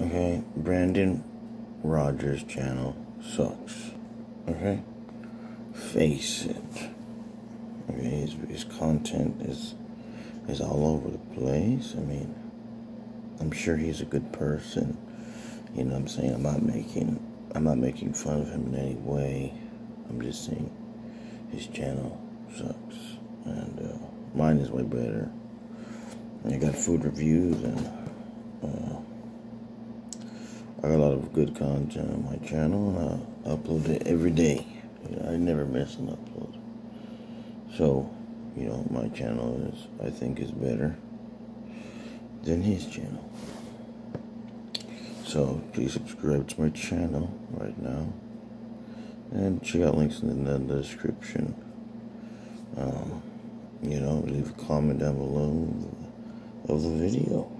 Okay, Brandon Rogers' channel sucks. Okay, face it. Okay, his, his content is is all over the place. I mean, I'm sure he's a good person. You know what I'm saying? I'm not making I'm not making fun of him in any way. I'm just saying his channel sucks. And uh, mine is way better. I got food reviews and uh, I got a lot of good content on my channel and I upload it every day. I never miss an upload. So, you know, my channel is I think is better than his channel. So please subscribe to my channel right now. And check out links in the, description. Um, you know, leave a comment down below of the video.